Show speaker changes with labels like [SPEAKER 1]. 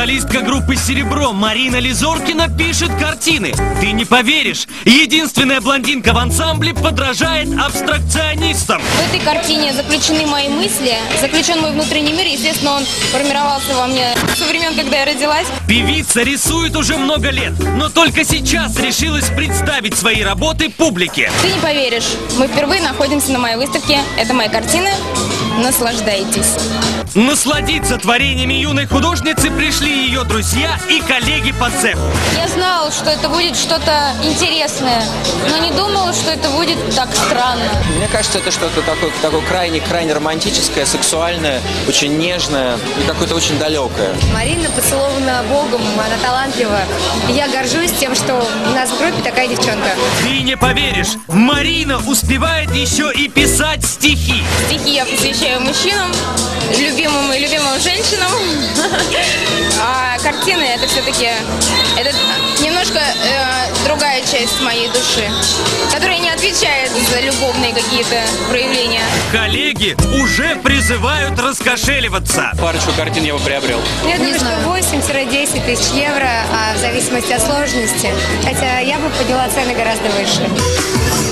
[SPEAKER 1] Солистка группы «Серебро» Марина Лизоркина пишет картины. Ты не поверишь, единственная блондинка в ансамбле подражает абстракционистам.
[SPEAKER 2] В этой картине заключены мои мысли, заключен мой внутренний мир. Естественно, он формировался во мне со времен, когда я родилась.
[SPEAKER 1] Певица рисует уже много лет, но только сейчас решилась представить свои работы публике.
[SPEAKER 2] Ты не поверишь, мы впервые находимся на моей выставке. Это мои картины. Наслаждайтесь.
[SPEAKER 1] Насладиться творениями юной художницы пришли ее друзья и коллеги по цеху.
[SPEAKER 2] Я знала, что это будет что-то интересное, но не думала, что это будет так странно.
[SPEAKER 3] Мне кажется, это что-то такое, такое крайне, крайне романтическое, сексуальное, очень нежное и какое-то очень далекое.
[SPEAKER 4] Марина поцелована Богом, она талантлива. Я горжусь тем, что группе такая девчонка.
[SPEAKER 1] Ты не поверишь, Марина успевает еще и писать стихи.
[SPEAKER 2] Стихи я посвящаю мужчинам, любимым и любимым женщинам. А картины это все-таки это немножко э, другая часть моей души, которая не отвечает за любовные какие-то проявления.
[SPEAKER 1] Коллеги уже призывают раскошеливаться.
[SPEAKER 3] Парочку картин я бы приобрел.
[SPEAKER 4] Я думаю, что 8-10 тысяч евро, а в зависимости от сложности. Хотя я бы подняла цены гораздо выше.